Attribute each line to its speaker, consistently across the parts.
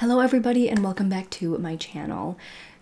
Speaker 1: Hello everybody and welcome back to my channel.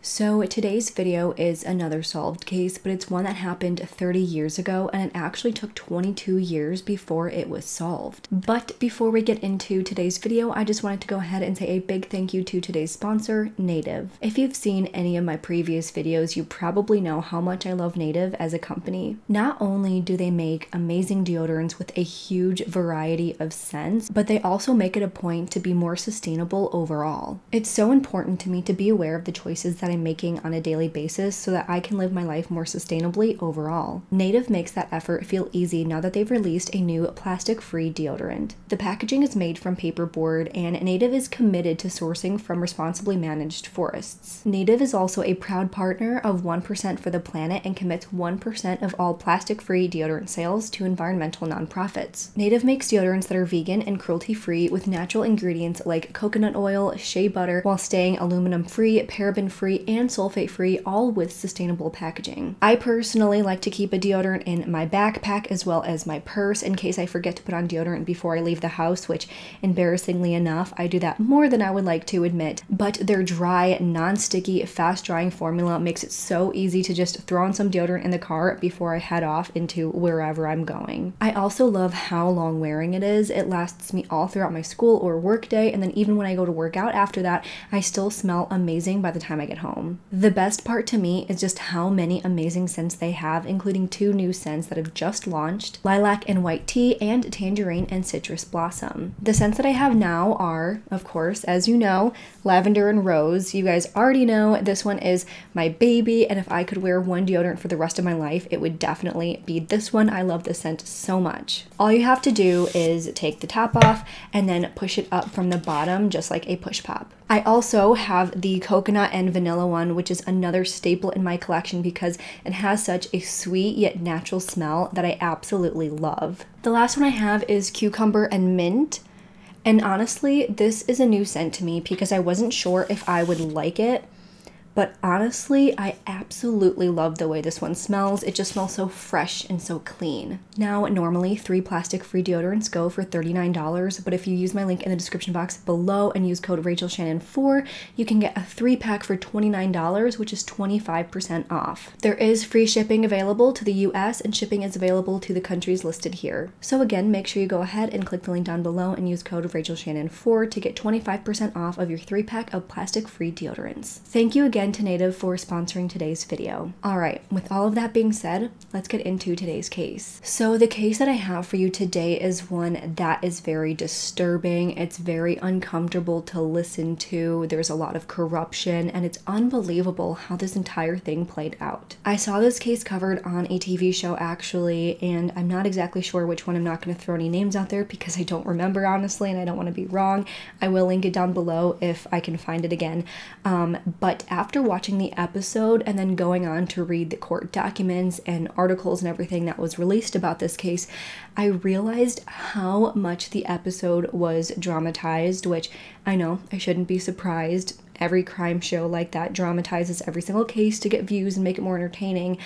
Speaker 1: So today's video is another solved case, but it's one that happened 30 years ago and it actually took 22 years before it was solved. But before we get into today's video, I just wanted to go ahead and say a big thank you to today's sponsor, Native. If you've seen any of my previous videos, you probably know how much I love Native as a company. Not only do they make amazing deodorants with a huge variety of scents, but they also make it a point to be more sustainable overall. It's so important to me to be aware of the choices that I I'm making on a daily basis so that I can live my life more sustainably overall. Native makes that effort feel easy now that they've released a new plastic free deodorant. The packaging is made from paperboard, and Native is committed to sourcing from responsibly managed forests. Native is also a proud partner of 1% for the Planet and commits 1% of all plastic free deodorant sales to environmental nonprofits. Native makes deodorants that are vegan and cruelty free with natural ingredients like coconut oil, shea butter, while staying aluminum free, paraben free, and sulfate free, all with sustainable packaging. I personally like to keep a deodorant in my backpack as well as my purse in case I forget to put on deodorant before I leave the house, which embarrassingly enough, I do that more than I would like to admit. But their dry, non sticky, fast drying formula makes it so easy to just throw on some deodorant in the car before I head off into wherever I'm going. I also love how long wearing it is. It lasts me all throughout my school or work day, and then even when I go to work out after that, I still smell amazing by the time I get home home. The best part to me is just how many amazing scents they have, including two new scents that have just launched lilac and white tea, and tangerine and citrus blossom. The scents that I have now are, of course, as you know, lavender and rose. You guys already know this one is my baby, and if I could wear one deodorant for the rest of my life, it would definitely be this one. I love this scent so much. All you have to do is take the top off and then push it up from the bottom, just like a push pop. I also have the coconut and vanilla one, which is another staple in my collection because it has such a sweet yet natural smell that I absolutely love. The last one I have is cucumber and mint. And honestly, this is a new scent to me because I wasn't sure if I would like it but honestly, I absolutely love the way this one smells. It just smells so fresh and so clean. Now, normally three plastic free deodorants go for $39, but if you use my link in the description box below and use code Rachel Shannon 4 you can get a three pack for $29, which is 25% off. There is free shipping available to the US and shipping is available to the countries listed here. So again, make sure you go ahead and click the link down below and use code Rachel Shannon 4 to get 25% off of your three pack of plastic free deodorants. Thank you again again to Native for sponsoring today's video. Alright, with all of that being said, let's get into today's case. So the case that I have for you today is one that is very disturbing. It's very uncomfortable to listen to. There's a lot of corruption and it's unbelievable how this entire thing played out. I saw this case covered on a TV show actually, and I'm not exactly sure which one. I'm not going to throw any names out there because I don't remember honestly and I don't want to be wrong. I will link it down below if I can find it again. Um, but after after watching the episode and then going on to read the court documents and articles and everything that was released about this case, I realized how much the episode was dramatized, which I know I shouldn't be surprised. Every crime show like that dramatizes every single case to get views and make it more entertaining.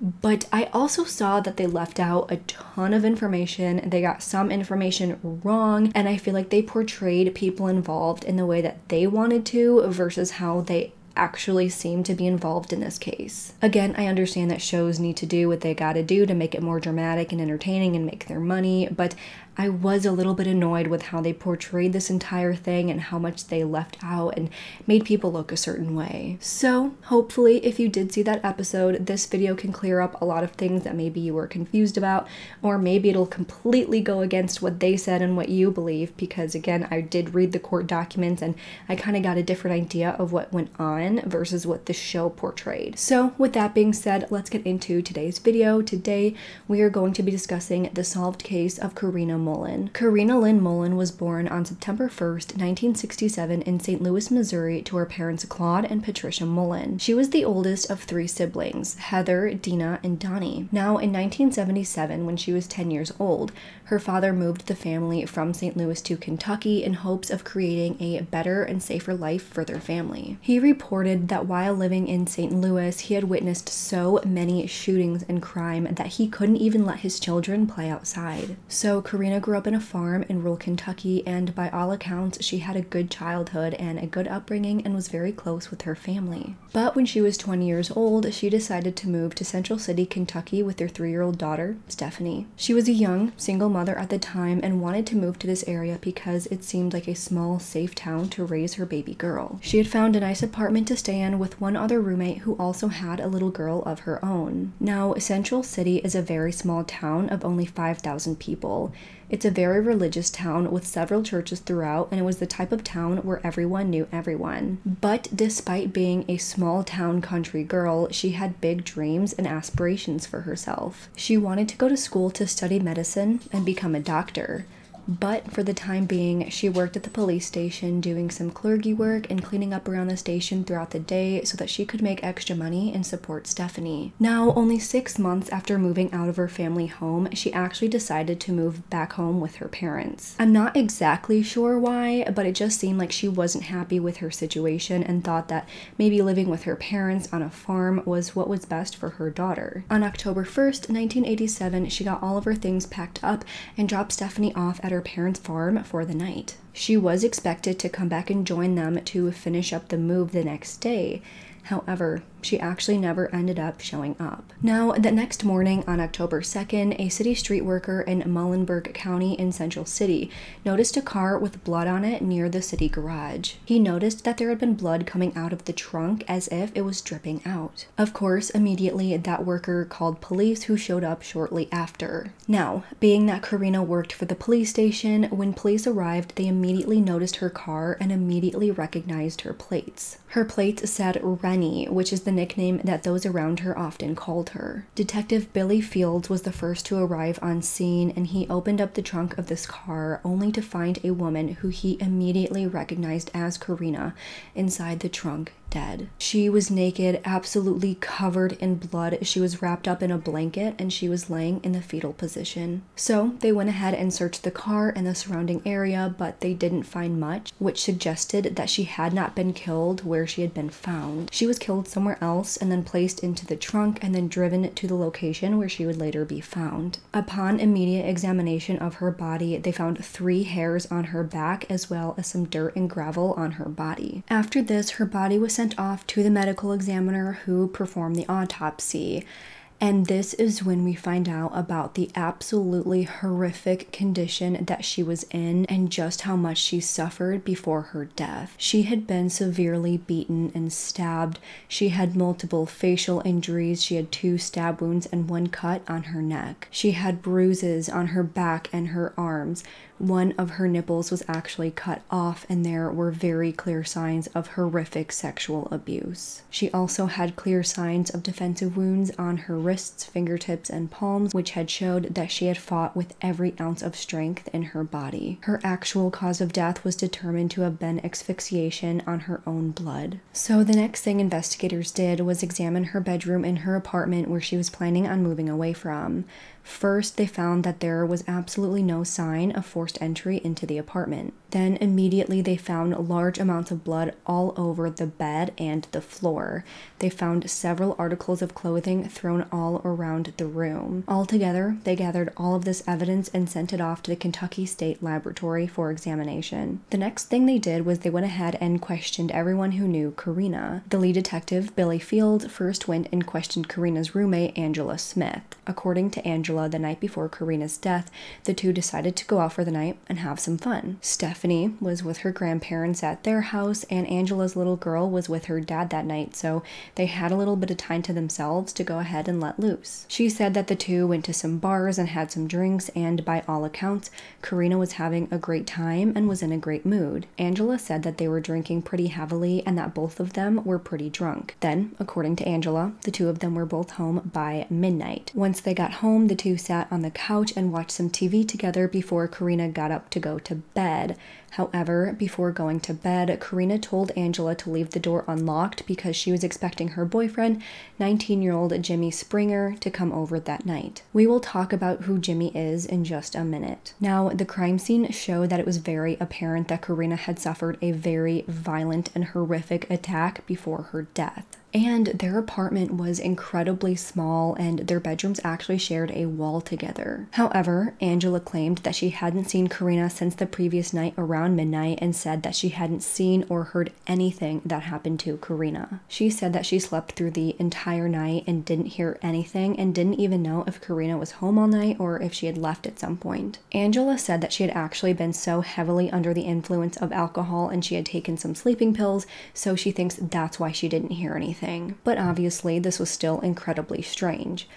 Speaker 1: But I also saw that they left out a ton of information. They got some information wrong, and I feel like they portrayed people involved in the way that they wanted to versus how they actually seem to be involved in this case. Again, I understand that shows need to do what they gotta do to make it more dramatic and entertaining and make their money, but I was a little bit annoyed with how they portrayed this entire thing and how much they left out and made people look a certain way. So, hopefully, if you did see that episode, this video can clear up a lot of things that maybe you were confused about, or maybe it'll completely go against what they said and what you believe, because again, I did read the court documents and I kind of got a different idea of what went on versus what the show portrayed. So, with that being said, let's get into today's video. Today, we are going to be discussing the solved case of Corinna Mullen. Corinna Lynn Mullen was born on September 1st, 1967 in St. Louis, Missouri to her parents Claude and Patricia Mullen. She was the oldest of three siblings, Heather, Dina, and Donnie. Now, in 1977, when she was 10 years old, her father moved the family from St. Louis to Kentucky in hopes of creating a better and safer life for their family. He reported that while living in St. Louis, he had witnessed so many shootings and crime that he couldn't even let his children play outside. So, Corinna grew up in a farm in rural Kentucky, and by all accounts, she had a good childhood and a good upbringing and was very close with her family. But when she was 20 years old, she decided to move to Central City, Kentucky with their three year old daughter, Stephanie. She was a young, single mother at the time and wanted to move to this area because it seemed like a small, safe town to raise her baby girl. She had found a nice apartment to stay in with one other roommate who also had a little girl of her own. Now, Central City is a very small town of only 5,000 people. It's a very religious town with several churches throughout, and it was the type of town where everyone knew everyone. But despite being a small town country girl, she had big dreams and aspirations for herself. She wanted to go to school to study medicine and become a doctor. But for the time being, she worked at the police station doing some clergy work and cleaning up around the station throughout the day so that she could make extra money and support Stephanie. Now, only six months after moving out of her family home, she actually decided to move back home with her parents. I'm not exactly sure why, but it just seemed like she wasn't happy with her situation and thought that maybe living with her parents on a farm was what was best for her daughter. On October 1st, 1987, she got all of her things packed up and dropped Stephanie off at her parents' farm for the night. She was expected to come back and join them to finish up the move the next day. However, she actually never ended up showing up. Now, the next morning on October 2nd, a city street worker in Muhlenberg County in Central City noticed a car with blood on it near the city garage. He noticed that there had been blood coming out of the trunk as if it was dripping out. Of course, immediately that worker called police who showed up shortly after. Now, being that Corinna worked for the police station, when police arrived, they immediately noticed her car and immediately recognized her plates. Her plates said Rennie, which is the nickname that those around her often called her. Detective Billy Fields was the first to arrive on scene and he opened up the trunk of this car only to find a woman who he immediately recognized as Corinna inside the trunk dead. She was naked, absolutely covered in blood. She was wrapped up in a blanket and she was laying in the fetal position. So they went ahead and searched the car and the surrounding area, but they didn't find much, which suggested that she had not been killed where she had been found. She was killed somewhere else and then placed into the trunk and then driven to the location where she would later be found. Upon immediate examination of her body, they found three hairs on her back as well as some dirt and gravel on her body. After this, her body was sent off to the medical examiner who performed the autopsy. And this is when we find out about the absolutely horrific condition that she was in and just how much she suffered before her death. She had been severely beaten and stabbed. She had multiple facial injuries. She had two stab wounds and one cut on her neck. She had bruises on her back and her arms. One of her nipples was actually cut off, and there were very clear signs of horrific sexual abuse. She also had clear signs of defensive wounds on her wrists, fingertips, and palms, which had showed that she had fought with every ounce of strength in her body. Her actual cause of death was determined to have been asphyxiation on her own blood. So, the next thing investigators did was examine her bedroom in her apartment where she was planning on moving away from. First, they found that there was absolutely no sign of forced entry into the apartment. Then, immediately, they found large amounts of blood all over the bed and the floor. They found several articles of clothing thrown all around the room. Altogether, they gathered all of this evidence and sent it off to the Kentucky State Laboratory for examination. The next thing they did was they went ahead and questioned everyone who knew Corinna. The lead detective, Billy Field, first went and questioned Corinna's roommate, Angela Smith. According to Angela, the night before Corinna's death, the two decided to go out for the night and have some fun. Was with her grandparents at their house, and Angela's little girl was with her dad that night, so they had a little bit of time to themselves to go ahead and let loose. She said that the two went to some bars and had some drinks, and by all accounts, Corinna was having a great time and was in a great mood. Angela said that they were drinking pretty heavily and that both of them were pretty drunk. Then, according to Angela, the two of them were both home by midnight. Once they got home, the two sat on the couch and watched some TV together before Corinna got up to go to bed. However, before going to bed, Corinna told Angela to leave the door unlocked because she was expecting her boyfriend, 19 year old Jimmy Springer, to come over that night. We will talk about who Jimmy is in just a minute. Now, the crime scene showed that it was very apparent that Corinna had suffered a very violent and horrific attack before her death. And their apartment was incredibly small, and their bedrooms actually shared a wall together. However, Angela claimed that she hadn't seen Corinna since the previous night around midnight and said that she hadn't seen or heard anything that happened to Corinna. She said that she slept through the entire night and didn't hear anything and didn't even know if Corinna was home all night or if she had left at some point. Angela said that she had actually been so heavily under the influence of alcohol and she had taken some sleeping pills, so she thinks that's why she didn't hear anything anything, but obviously this was still incredibly strange.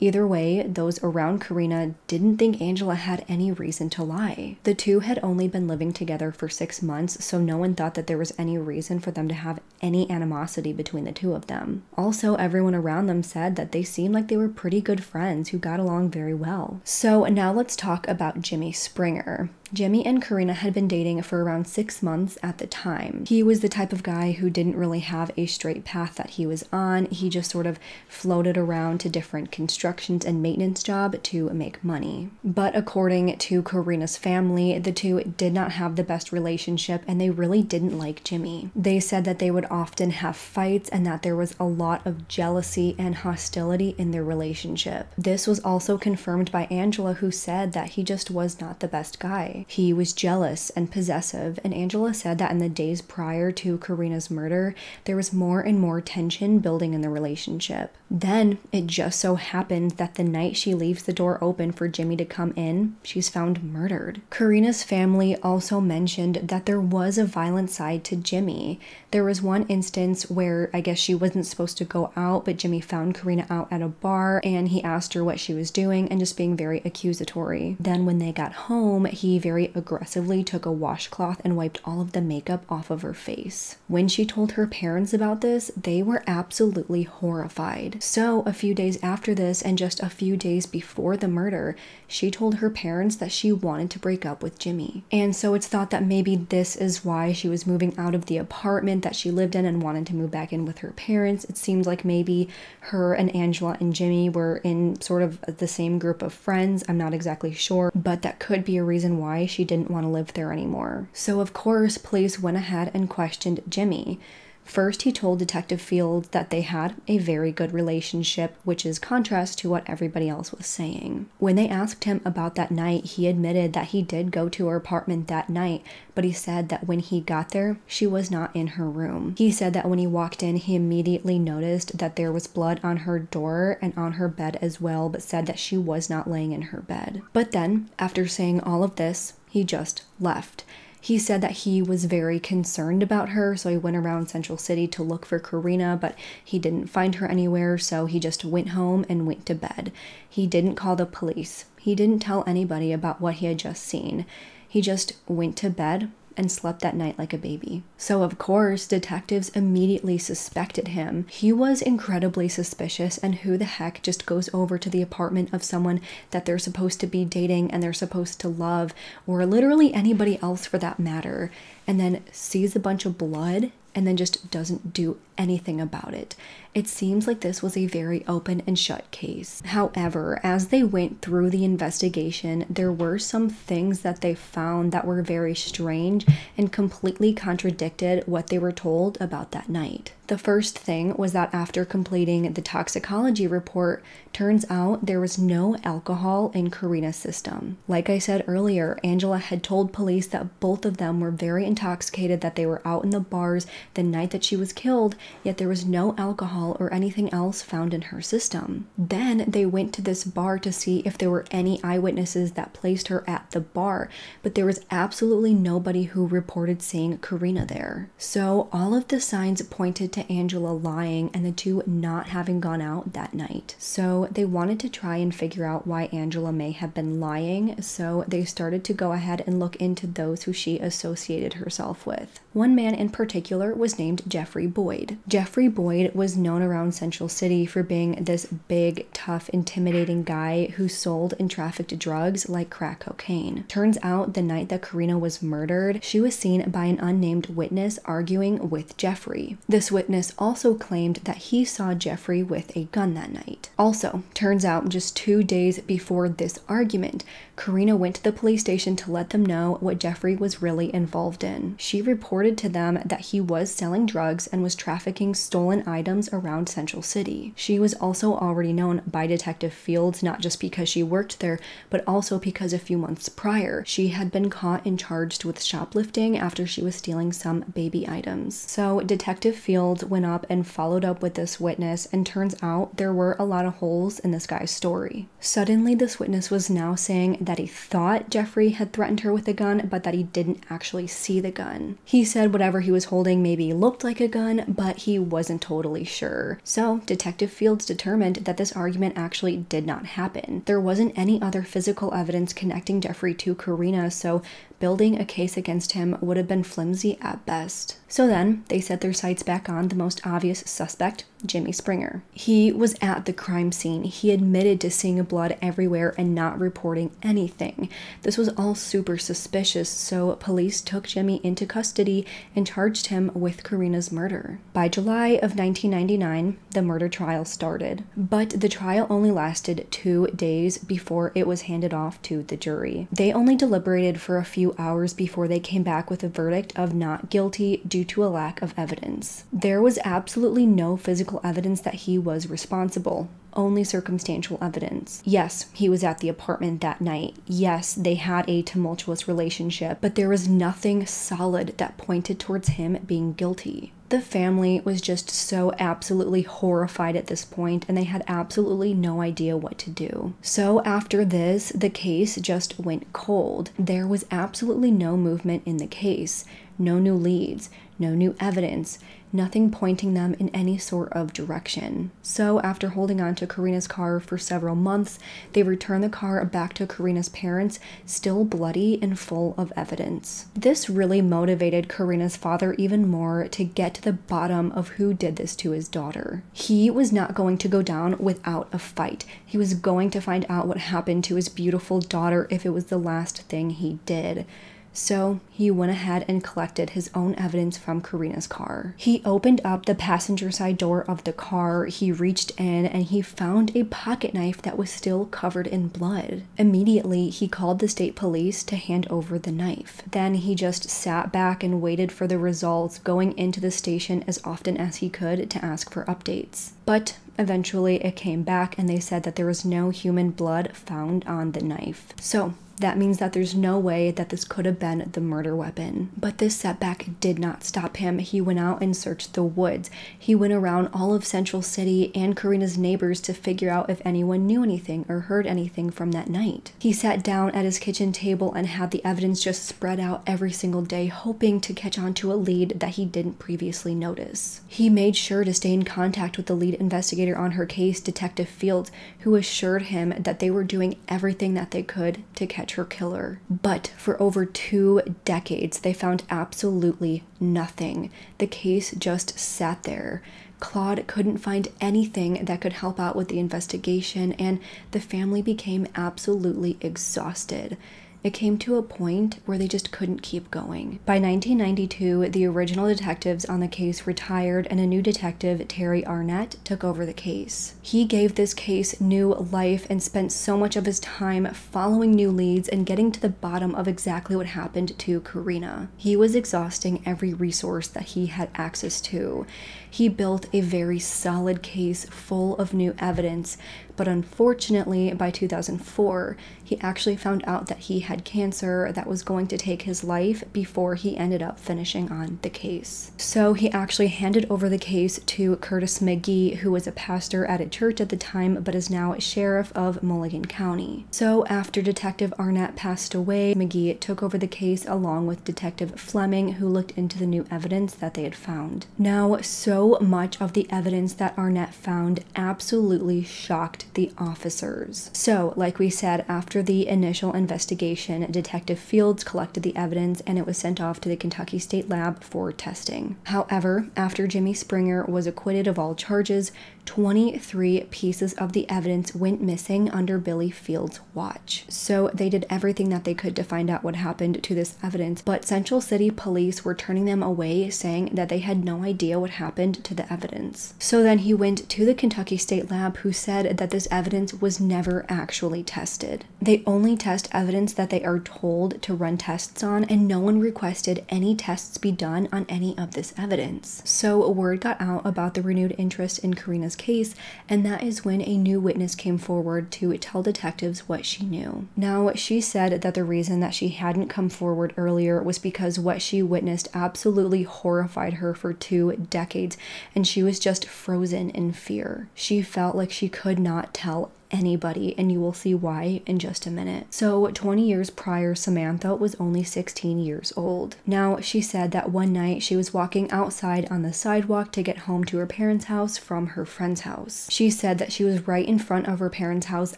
Speaker 1: Either way, those around Corinna didn't think Angela had any reason to lie. The two had only been living together for six months, so no one thought that there was any reason for them to have any animosity between the two of them. Also, everyone around them said that they seemed like they were pretty good friends who got along very well. So now let's talk about Jimmy Springer. Jimmy and Corinna had been dating for around six months at the time. He was the type of guy who didn't really have a straight path that he was on. He just sort of floated around to different constructions and maintenance job to make money. But according to Corinna's family, the two did not have the best relationship and they really didn't like Jimmy. They said that they would often have fights and that there was a lot of jealousy and hostility in their relationship. This was also confirmed by Angela, who said that he just was not the best guy. He was jealous and possessive, and Angela said that in the days prior to Corinna's murder, there was more and more tension building in the relationship. Then it just so happened that the night she leaves the door open for Jimmy to come in, she's found murdered. Corinna's family also mentioned that there was a violent side to Jimmy. There was one instance where I guess she wasn't supposed to go out, but Jimmy found Corinna out at a bar and he asked her what she was doing and just being very accusatory. Then when they got home, he very aggressively took a washcloth and wiped all of the makeup off of her face. When she told her parents about this, they were absolutely horrified. So, a few days after this, and just a few days before the murder, she told her parents that she wanted to break up with Jimmy. And so it's thought that maybe this is why she was moving out of the apartment that she lived in and wanted to move back in with her parents. It seems like maybe her and Angela and Jimmy were in sort of the same group of friends. I'm not exactly sure, but that could be a reason why why she didn't want to live there anymore. So, of course, police went ahead and questioned Jimmy. First, he told Detective Fields that they had a very good relationship, which is contrast to what everybody else was saying. When they asked him about that night, he admitted that he did go to her apartment that night, but he said that when he got there, she was not in her room. He said that when he walked in, he immediately noticed that there was blood on her door and on her bed as well, but said that she was not laying in her bed. But then, after saying all of this, he just left. He said that he was very concerned about her, so he went around Central City to look for Corinna, but he didn't find her anywhere, so he just went home and went to bed. He didn't call the police. He didn't tell anybody about what he had just seen. He just went to bed, and slept that night like a baby. So, of course, detectives immediately suspected him. He was incredibly suspicious, and who the heck just goes over to the apartment of someone that they're supposed to be dating and they're supposed to love, or literally anybody else for that matter, and then sees a bunch of blood and then just doesn't do anything about it. It seems like this was a very open and shut case. However, as they went through the investigation, there were some things that they found that were very strange and completely contradicted what they were told about that night. The first thing was that after completing the toxicology report, turns out there was no alcohol in Corinna's system. Like I said earlier, Angela had told police that both of them were very intoxicated, that they were out in the bars the night that she was killed, yet there was no alcohol or anything else found in her system. Then they went to this bar to see if there were any eyewitnesses that placed her at the bar, but there was absolutely nobody who reported seeing Corinna there. So all of the signs pointed to Angela lying and the two not having gone out that night. So they wanted to try and figure out why Angela may have been lying, so they started to go ahead and look into those who she associated herself with. One man in particular was named Jeffrey Boyd. Jeffrey Boyd was known around Central City for being this big, tough, intimidating guy who sold and trafficked drugs like crack cocaine. Turns out the night that Corinna was murdered, she was seen by an unnamed witness arguing with Jeffrey. This witness also claimed that he saw Jeffrey with a gun that night. Also, turns out just two days before this argument, Corinna went to the police station to let them know what Jeffrey was really involved in. She reported to them that he was selling drugs and was trafficking stolen items around Central City. She was also already known by Detective Fields not just because she worked there, but also because a few months prior she had been caught and charged with shoplifting after she was stealing some baby items. So Detective Fields went up and followed up with this witness, and turns out there were a lot of holes in this guy's story. Suddenly, this witness was now saying that he thought Jeffrey had threatened her with a gun, but that he didn't actually see the gun. He said whatever he was holding maybe looked like a gun, but he wasn't totally sure. So, Detective Fields determined that this argument actually did not happen. There wasn't any other physical evidence connecting Jeffrey to Corinna, so building a case against him would have been flimsy at best. So then, they set their sights back on the most obvious suspect, Jimmy Springer. He was at the crime scene. He admitted to seeing blood everywhere and not reporting anything. This was all super suspicious, so police took Jimmy into custody and charged him with Corinna's murder. By July of 1999, the murder trial started, but the trial only lasted two days before it was handed off to the jury. They only deliberated for a few hours before they came back with a verdict of not guilty due to a lack of evidence. There was absolutely no physical evidence that he was responsible only circumstantial evidence. Yes, he was at the apartment that night. Yes, they had a tumultuous relationship, but there was nothing solid that pointed towards him being guilty. The family was just so absolutely horrified at this point, and they had absolutely no idea what to do. So, after this, the case just went cold. There was absolutely no movement in the case, no new leads, no new evidence, nothing pointing them in any sort of direction. So, after holding on to Corinna's car for several months, they returned the car back to Corinna's parents, still bloody and full of evidence. This really motivated Corinna's father even more to get to the bottom of who did this to his daughter. He was not going to go down without a fight. He was going to find out what happened to his beautiful daughter if it was the last thing he did. So he went ahead and collected his own evidence from Corinna's car. He opened up the passenger side door of the car, he reached in, and he found a pocket knife that was still covered in blood. Immediately, he called the state police to hand over the knife. Then he just sat back and waited for the results, going into the station as often as he could to ask for updates. But eventually it came back and they said that there was no human blood found on the knife. So that means that there's no way that this could have been the murder weapon. But this setback did not stop him. He went out and searched the woods. He went around all of Central City and Corinna's neighbors to figure out if anyone knew anything or heard anything from that night. He sat down at his kitchen table and had the evidence just spread out every single day, hoping to catch on to a lead that he didn't previously notice. He made sure to stay in contact with the lead investigator on her case, Detective Fields, who assured him that they were doing everything that they could to catch catch her killer. But for over two decades, they found absolutely nothing. The case just sat there. Claude couldn't find anything that could help out with the investigation, and the family became absolutely exhausted it came to a point where they just couldn't keep going. By 1992, the original detectives on the case retired and a new detective, Terry Arnett, took over the case. He gave this case new life and spent so much of his time following new leads and getting to the bottom of exactly what happened to Corinna. He was exhausting every resource that he had access to. He built a very solid case full of new evidence, but unfortunately, by 2004, he actually found out that he had cancer that was going to take his life before he ended up finishing on the case. So he actually handed over the case to Curtis McGee, who was a pastor at a church at the time but is now sheriff of Muhlenberg County. So after Detective Arnett passed away, McGee took over the case along with Detective Fleming, who looked into the new evidence that they had found. Now, so much of the evidence that Arnett found absolutely shocked the officers. So, like we said, after the initial investigation, Detective Fields collected the evidence and it was sent off to the Kentucky State Lab for testing. However, after Jimmy Springer was acquitted of all charges, 23 pieces of the evidence went missing under Billy Fields' watch. So they did everything that they could to find out what happened to this evidence, but Central City police were turning them away, saying that they had no idea what happened to the evidence. So then he went to the Kentucky State Lab, who said that this evidence was never actually tested. They only test evidence that they are told to run tests on, and no one requested any tests be done on any of this evidence. So a word got out about the renewed interest in Corinna's case, and that is when a new witness came forward to tell detectives what she knew. Now, she said that the reason that she hadn't come forward earlier was because what she witnessed absolutely horrified her for two decades, and she was just frozen in fear. She felt like she could not tell anybody, and you will see why in just a minute. So, 20 years prior, Samantha was only 16 years old. Now, she said that one night she was walking outside on the sidewalk to get home to her parents' house from her friend's house. She said that she was right in front of her parents' house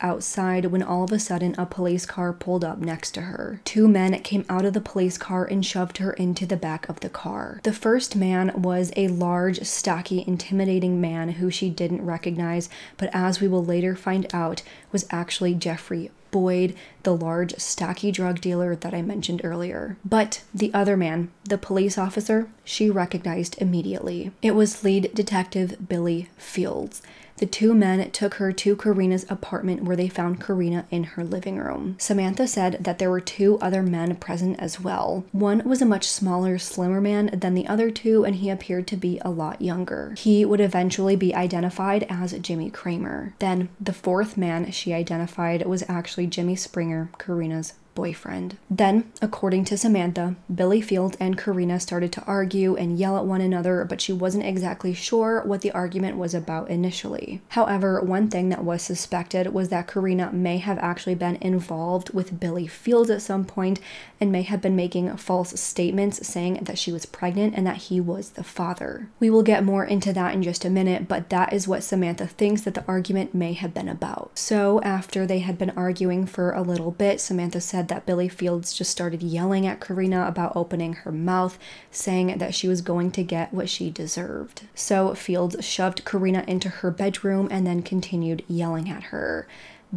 Speaker 1: outside when all of a sudden a police car pulled up next to her. Two men came out of the police car and shoved her into the back of the car. The first man was a large, stocky, intimidating man who she didn't recognize, but as we will later find out, was actually Jeffrey Boyd, the large, stocky drug dealer that I mentioned earlier. But the other man, the police officer, she recognized immediately. It was lead detective Billy Fields. The two men took her to Corinna's apartment where they found Corinna in her living room. Samantha said that there were two other men present as well. One was a much smaller, slimmer man than the other two, and he appeared to be a lot younger. He would eventually be identified as Jimmy Kramer. Then, the fourth man she identified was actually Jimmy Springer, Corinna's boyfriend. Then, according to Samantha, Billy Field and Corinna started to argue and yell at one another, but she wasn't exactly sure what the argument was about initially. However, one thing that was suspected was that Corinna may have actually been involved with Billy Fields at some point and may have been making false statements saying that she was pregnant and that he was the father. We will get more into that in just a minute, but that is what Samantha thinks that the argument may have been about. So, after they had been arguing for a little bit, Samantha said said that Billy Fields just started yelling at Corinna about opening her mouth, saying that she was going to get what she deserved. So Fields shoved Corinna into her bedroom and then continued yelling at her.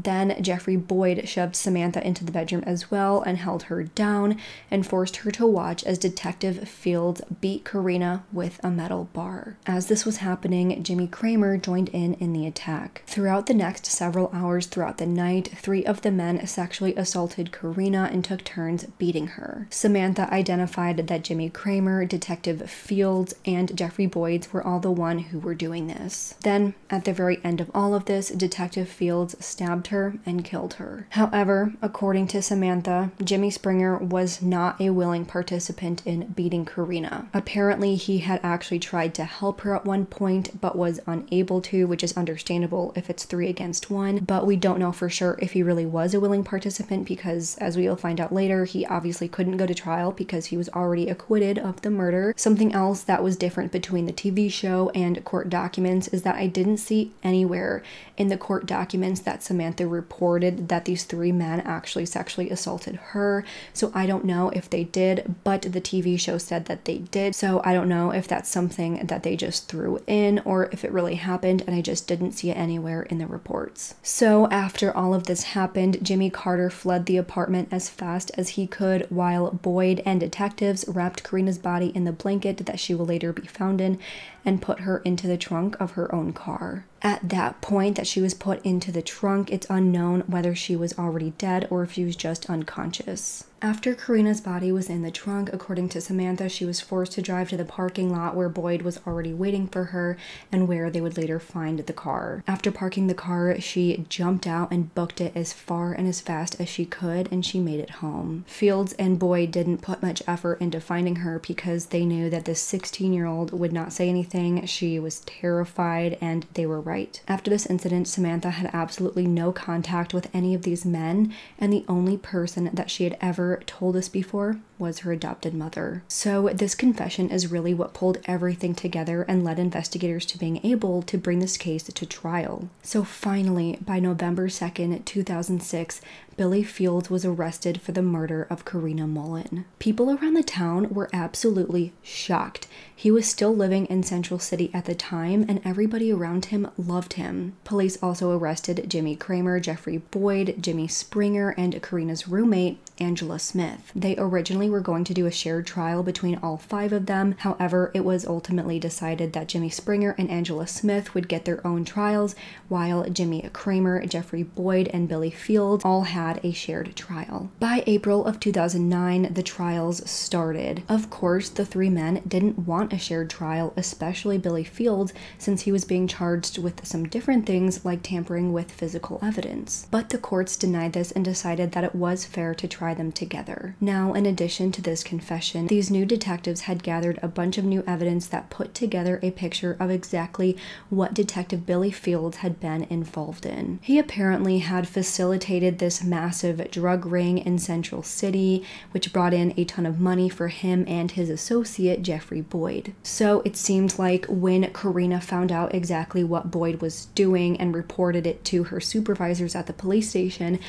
Speaker 1: Then Jeffrey Boyd shoved Samantha into the bedroom as well and held her down and forced her to watch as Detective Fields beat Corinna with a metal bar. As this was happening, Jimmy Kramer joined in in the attack. Throughout the next several hours throughout the night, three of the men sexually assaulted Corinna and took turns beating her. Samantha identified that Jimmy Kramer, Detective Fields, and Jeffrey Boyd were all the one who were doing this. Then, at the very end of all of this, Detective Fields stabbed her and killed her. However, according to Samantha, Jimmy Springer was not a willing participant in beating Corinna. Apparently, he had actually tried to help her at one point but was unable to, which is understandable if it's three against one. But we don't know for sure if he really was a willing participant because, as we will find out later, he obviously couldn't go to trial because he was already acquitted of the murder. Something else that was different between the TV show and court documents is that I didn't see anywhere in the court documents that Samantha Samantha reported that these three men actually sexually assaulted her. So I don't know if they did, but the TV show said that they did. So I don't know if that's something that they just threw in or if it really happened and I just didn't see it anywhere in the reports. So after all of this happened, Jimmy Carter fled the apartment as fast as he could while Boyd and detectives wrapped Corinna's body in the blanket that she will later be found in and put her into the trunk of her own car. At that point that she was put into the trunk, it's unknown whether she was already dead or if she was just unconscious. After Corinna's body was in the trunk, according to Samantha, she was forced to drive to the parking lot where Boyd was already waiting for her and where they would later find the car. After parking the car, she jumped out and booked it as far and as fast as she could, and she made it home. Fields and Boyd didn't put much effort into finding her because they knew that this 16 year old would not say anything. She was terrified, and they were right. After this incident, Samantha had absolutely no contact with any of these men, and the only person that she had ever told us before was her adopted mother. So, this confession is really what pulled everything together and led investigators to being able to bring this case to trial. So, finally, by November 2nd, 2006, Billy Fields was arrested for the murder of Corinna Mullen. People around the town were absolutely shocked. He was still living in Central City at the time, and everybody around him loved him. Police also arrested Jimmy Kramer, Jeffrey Boyd, Jimmy Springer, and Corinna's roommate, Angela Smith. They originally were going to do a shared trial between all five of them. However, it was ultimately decided that Jimmy Springer and Angela Smith would get their own trials, while Jimmy Kramer, Jeffrey Boyd, and Billy Fields all had a shared trial. By April of 2009, the trials started. Of course, the three men didn't want a shared trial, especially Billy Fields, since he was being charged with some different things like tampering with physical evidence. But the courts denied this and decided that it was fair to try them together. Now, in addition to this confession, these new detectives had gathered a bunch of new evidence that put together a picture of exactly what Detective Billy Fields had been involved in. He apparently had facilitated this massive drug ring in Central City, which brought in a ton of money for him and his associate, Jeffrey Boyd. So it seemed like when Corinna found out exactly what Boyd was doing and reported it to her supervisors at the police station,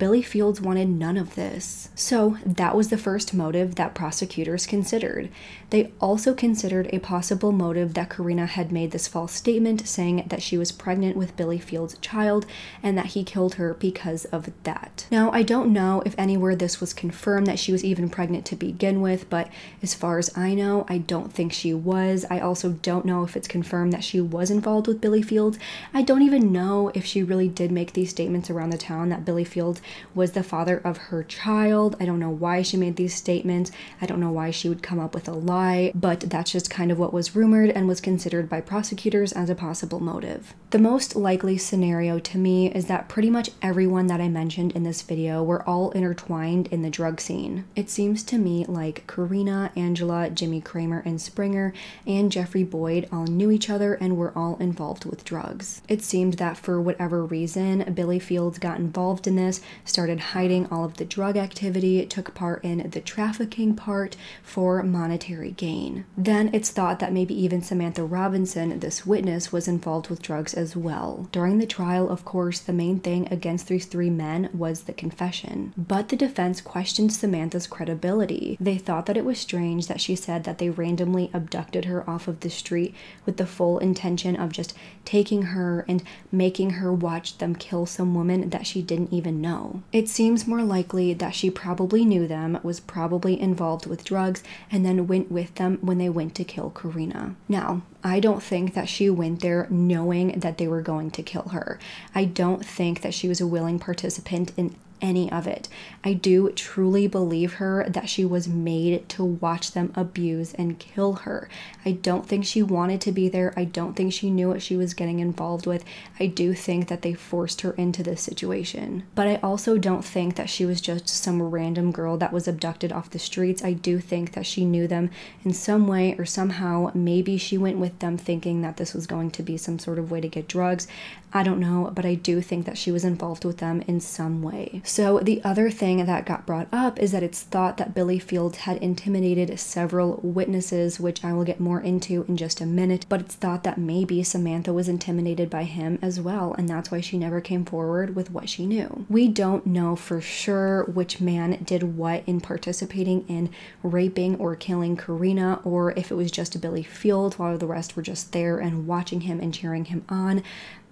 Speaker 1: Billy Fields wanted none of this. So that was the first motive that prosecutors considered. They also considered a possible motive that Corinna had made this false statement saying that she was pregnant with Billy Fields' child and that he killed her because of that. Now, I don't know if anywhere this was confirmed that she was even pregnant to begin with, but as far as I know, I don't think she was. I also don't know if it's confirmed that she was involved with Billy Fields. I don't even know if she really did make these statements around the town that Billy Fields was the father of her child. I don't know why she made these statements. I don't know why she would come up with a lie, but that's just kind of what was rumored and was considered by prosecutors as a possible motive. The most likely scenario to me is that pretty much everyone that I mentioned in this video were all intertwined in the drug scene. It seems to me like Corinna, Angela, Jimmy Kramer, and Springer, and Jeffrey Boyd all knew each other and were all involved with drugs. It seemed that for whatever reason, Billy Fields got involved in this, started hiding all of the drug activity, took part in the trafficking part for monetary gain. Then it's thought that maybe even Samantha Robinson, this witness, was involved with drugs as well. During the trial, of course, the main thing against these three men was the confession. But the defense questioned Samantha's credibility. They thought that it was strange that she said that they randomly abducted her off of the street with the full intention of just taking her and making her watch them kill some woman that she didn't even know. It seems more likely that she probably knew them, was probably involved with drugs, and then went with them when they went to kill Corinna. Now, I don't think that she went there knowing that they were going to kill her. I don't think that she was a willing participant in any of it. I do truly believe her that she was made to watch them abuse and kill her. I don't think she wanted to be there. I don't think she knew what she was getting involved with. I do think that they forced her into this situation. But I also don't think that she was just some random girl that was abducted off the streets. I do think that she knew them in some way or somehow. Maybe she went with them thinking that this was going to be some sort of way to get drugs. I don't know, but I do think that she was involved with them in some way. So, the other thing that got brought up is that it's thought that Billy Fields had intimidated several witnesses, which I will get more into in just a minute, but it's thought that maybe Samantha was intimidated by him as well, and that's why she never came forward with what she knew. We don't know for sure which man did what in participating in raping or killing Corinna, or if it was just Billy Fields while the rest were just there and watching him and cheering him on.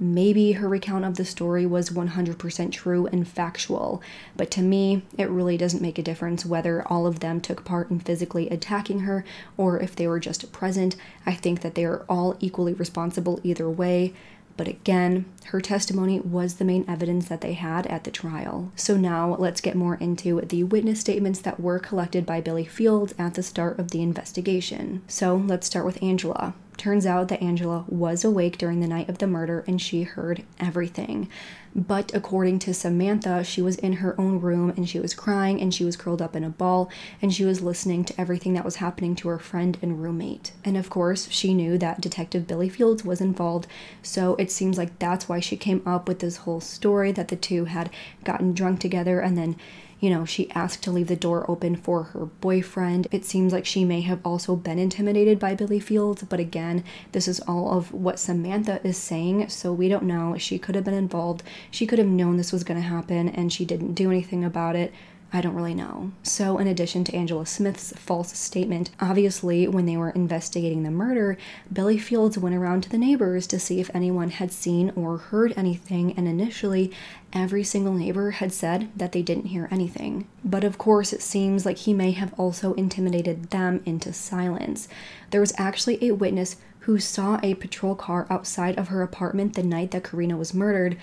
Speaker 1: Maybe her recount of the story was 100% true and factual, but to me, it really doesn't make a difference whether all of them took part in physically attacking her or if they were just present. I think that they are all equally responsible either way. But again, her testimony was the main evidence that they had at the trial. So now let's get more into the witness statements that were collected by Billy Fields at the start of the investigation. So let's start with Angela. Turns out that Angela was awake during the night of the murder and she heard everything. But according to Samantha, she was in her own room and she was crying and she was curled up in a ball and she was listening to everything that was happening to her friend and roommate. And of course, she knew that Detective Billy Fields was involved, so it seems like that's why she came up with this whole story that the two had gotten drunk together and then You know, she asked to leave the door open for her boyfriend. It seems like she may have also been intimidated by Billy Fields, but again, this is all of what Samantha is saying, so we don't know. She could have been involved. She could have known this was going to happen and she didn't do anything about it. I don't really know. So, in addition to Angela Smith's false statement, obviously, when they were investigating the murder, Billy Fields went around to the neighbors to see if anyone had seen or heard anything, and initially, every single neighbor had said that they didn't hear anything. But of course, it seems like he may have also intimidated them into silence. There was actually a witness who saw a patrol car outside of her apartment the night that Corinna was murdered,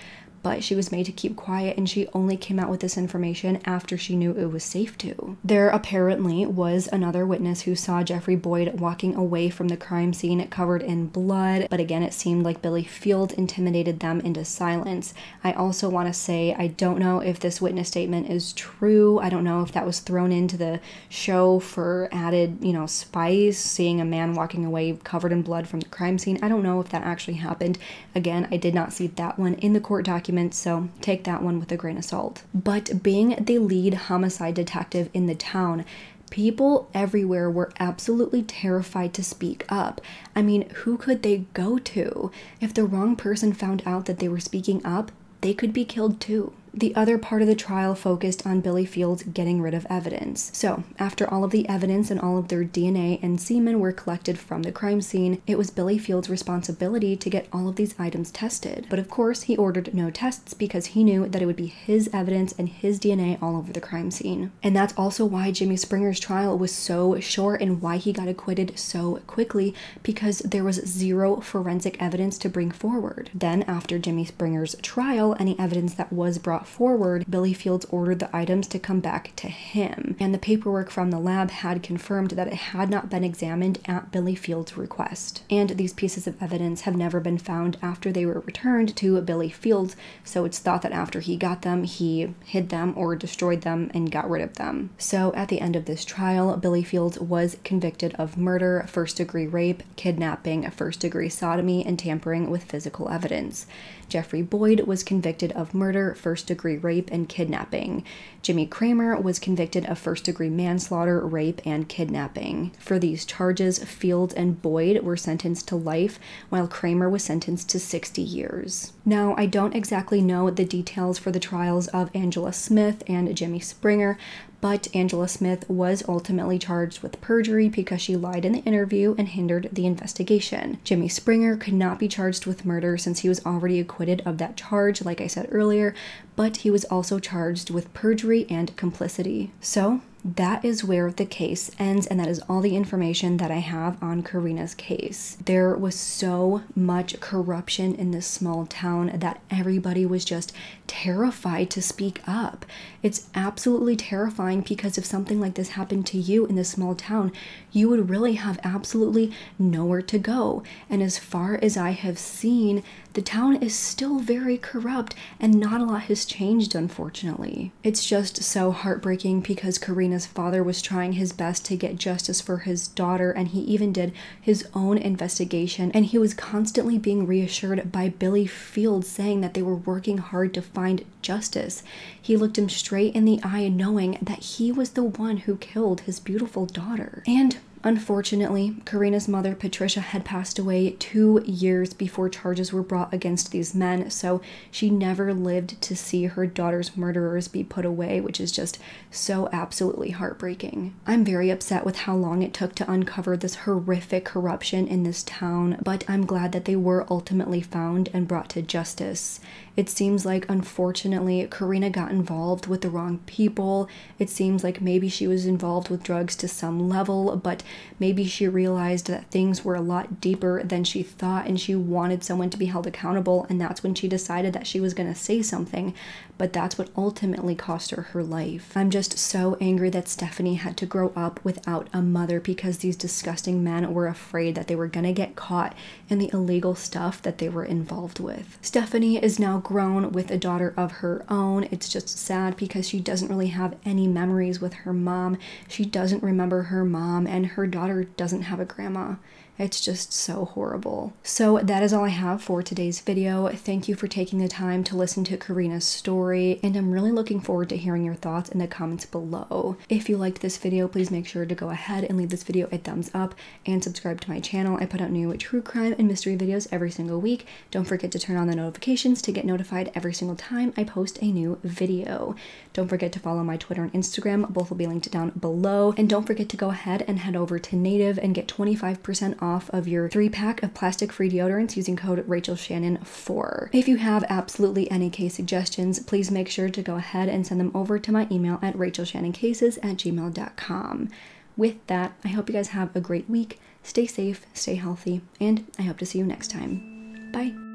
Speaker 1: but she was made to keep quiet and she only came out with this information after she knew it was safe to. There apparently was another witness who saw Jeffrey Boyd walking away from the crime scene covered in blood, but again, it seemed like Billy Field intimidated them into silence. I also want to say I don't know if this witness statement is true. I don't know if that was thrown into the show for added, you know, spice, seeing a man walking away covered in blood from the crime scene. I don't know if that actually happened. Again, I did not see that one in the court document so take that one with a grain of salt. But being the lead homicide detective in the town, people everywhere were absolutely terrified to speak up. I mean, who could they go to? If the wrong person found out that they were speaking up, they could be killed too. The other part of the trial focused on Billy Fields getting rid of evidence. So, after all of the evidence and all of their DNA and semen were collected from the crime scene, it was Billy Fields' responsibility to get all of these items tested. But of course, he ordered no tests because he knew that it would be his evidence and his DNA all over the crime scene. And that's also why Jimmy Springer's trial was so short and why he got acquitted so quickly because there was zero forensic evidence to bring forward. Then, after Jimmy Springer's trial, any evidence that was brought forward, Billy Fields ordered the items to come back to him, and the paperwork from the lab had confirmed that it had not been examined at Billy Fields' request. And these pieces of evidence have never been found after they were returned to Billy Fields, so it's thought that after he got them, he hid them or destroyed them and got rid of them. So at the end of this trial, Billy Fields was convicted of murder, first degree rape, kidnapping, first degree sodomy, and tampering with physical evidence. Jeffrey Boyd was convicted of murder, first degree rape, and kidnapping. Jimmy Kramer was convicted of first degree manslaughter, rape, and kidnapping. For these charges, Field and Boyd were sentenced to life, while Kramer was sentenced to 60 years. Now, I don't exactly know the details for the trials of Angela Smith and Jimmy Springer, but Angela Smith was ultimately charged with perjury because she lied in the interview and hindered the investigation. Jimmy Springer could not be charged with murder since he was already acquitted of that charge, like I said earlier, but he was also charged with perjury and complicity. So, that is where the case ends, and that is all the information that I have on Corinna's case. There was so much corruption in this small town that everybody was just terrified to speak up. It's absolutely terrifying because if something like this happened to you in this small town, you would really have absolutely nowhere to go. And as far as I have seen, the town is still very corrupt and not a lot has changed, unfortunately. It's just so heartbreaking because Corinna's father was trying his best to get justice for his daughter, and he even did his own investigation. And he was constantly being reassured by Billy Fields saying that they were working hard to find justice. He looked him straight in the eye, knowing that he was the one who killed his beautiful daughter. And Unfortunately, Corinna's mother, Patricia, had passed away two years before charges were brought against these men, so she never lived to see her daughter's murderers be put away, which is just so absolutely heartbreaking. I'm very upset with how long it took to uncover this horrific corruption in this town, but I'm glad that they were ultimately found and brought to justice. It seems like, unfortunately, Corinna got involved with the wrong people. It seems like maybe she was involved with drugs to some level, but maybe she realized that things were a lot deeper than she thought and she wanted someone to be held accountable. And that's when she decided that she was going to say something. But that's what ultimately cost her her life. I'm just so angry that Stephanie had to grow up without a mother because these disgusting men were afraid that they were going to get caught in the illegal stuff that they were involved with. Stephanie is now grown with a daughter of her own. It's just sad because she doesn't really have any memories with her mom. She doesn't remember her mom, and her daughter doesn't have a grandma. It's just so horrible. So that is all I have for today's video. Thank you for taking the time to listen to Corinna's story, and I'm really looking forward to hearing your thoughts in the comments below. If you liked this video, please make sure to go ahead and leave this video a thumbs up and subscribe to my channel. I put out new true crime and mystery videos every single week. Don't forget to turn on the notifications to get notified every single time I post a new video. Don't forget to follow my Twitter and Instagram. Both will be linked down below. And don't forget to go ahead and head over to Native and get 25% off of your three pack of plastic free deodorants using code Rachel Shannon 4. If you have absolutely any case suggestions, please make sure to go ahead and send them over to my email at rachelshannoncases at gmail.com. With that, I hope you guys have a great week. Stay safe, stay healthy, and I hope to see you next time. Bye.